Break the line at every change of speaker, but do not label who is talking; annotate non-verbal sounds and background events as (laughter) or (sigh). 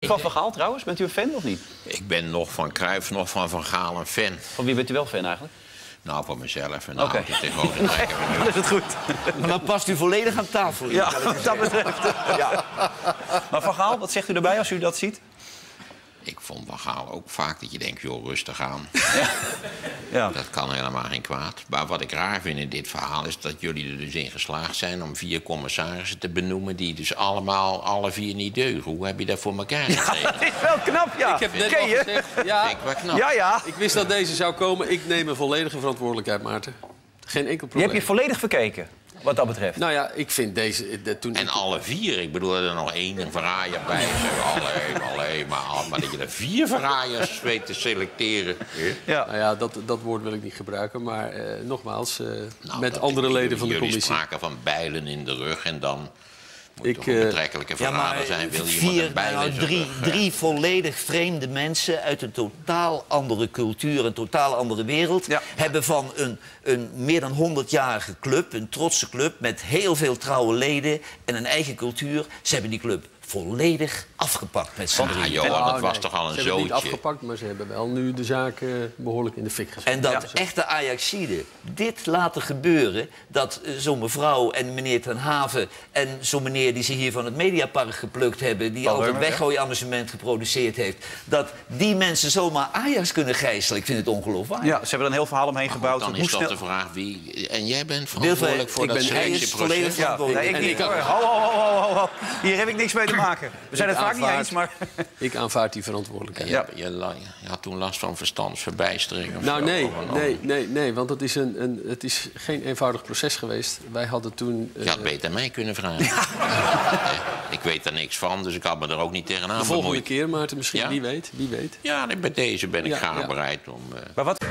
Van Van Gaal trouwens, bent u een fan of niet?
Ik ben nog van Cruijff, nog van Van Gaal een fan.
Van wie bent u wel fan eigenlijk?
Nou, van mezelf en tegenwoordig. (laughs)
Dat is het goed.
Maar dan past u volledig aan tafel.
Ja, wat dat betreft. Ja. Maar Van Gaal, wat zegt u erbij als u dat ziet?
Ik vond Van Gaal ook vaak dat je denkt, joh, rustig aan. (laughs)
Ja.
Dat kan helemaal geen kwaad. Maar wat ik raar vind in dit verhaal is dat jullie er dus in geslaagd zijn... om vier commissarissen te benoemen die dus allemaal alle vier niet deugen. Hoe heb je dat voor elkaar gekregen?
Dat is wel knap, ja.
Ik heb net
Ken
al
je?
gezegd, ja,
Vind ik wel knap.
Ja, ja.
ik wist dat deze zou komen. Ik neem een volledige verantwoordelijkheid, Maarten. Geen enkel probleem.
heb je volledig verkeken, wat dat betreft.
Nou ja, ik vind deze... De, toen
En alle vier, ik bedoel er nog één een verraaier bij. Alleen, alleen, maar, maar dat je er vier verraaiers weet te selecteren.
Ja.
Nou ja, dat, dat woord wil ik niet gebruiken. Maar eh, nogmaals, eh,
Nou,
met andere leden van de
jullie
commissie.
spraken van bijlen in de rug en dan moet
Ik,
toch een
eh,
betrekkelijke
Ja,
verrader
maar
zijn. Wil je
vier, nou, drie,
rug, eh?
drie volledig vreemde mensen uit een totaal andere cultuur, een totaal andere wereld,
Ja.
hebben van een, een meer dan 100-jarige club, een trotse club met heel veel trouwe leden en een eigen cultuur, ze hebben die club volledig afgepakt met z'n
Ah,
drieën.
Johan, dat was
nee,
toch al een
Ze hebben het niet
zootje.
afgepakt, maar ze hebben wel nu de zaak eh, behoorlijk in de fik gezet.
En dat
Ja.
echte Ajaxide dit laten gebeuren... dat eh, zo'n mevrouw en meneer Ten Haven... en zo'n meneer die ze hier van het Mediapark geplukt hebben... die al
ja.
weggooiamusement geproduceerd heeft... dat die mensen zomaar Ajax kunnen gijzelen. Ik vind het ongeloofwaardig.
Ja, ze hebben er een heel verhaal omheen gebouwd.
Dan
Hoe
is dat
snel-
de vraag wie... En jij bent verantwoordelijk voor
ik
dat
ben- hij is volledig
selectieproces?
Ja,
verantwoordelijk.
nee, ik niet.
ik-
ho, ho, ho, ho, ho. Hier heb ik niks mee te maken. We zijn het
Ik
vaak niet eens, maar...
Ik aanvaard die verantwoordelijkheid.
Ja. Je, je had toen last van verstandsverbijstering of
Nou,
zo,
nee, nee, nee, nee, want het is, een, een, het is geen eenvoudig proces geweest. Wij hadden toen... eh,
Je had beter mij kunnen vragen. Eh, (laughs) ik weet er niks van, dus ik had me er ook niet tegenaan
de volgende
bemoeid.
keer, Maarten, misschien,
Ja?
wie weet, wie weet.
Ja, nee, bij deze ben ik
Ja,
graag
ja.
bereid om... eh,
Maar wat...